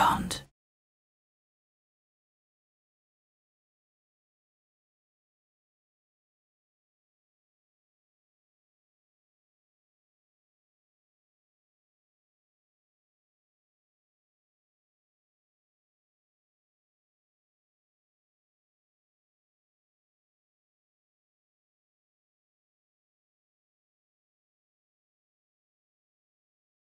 Beyond.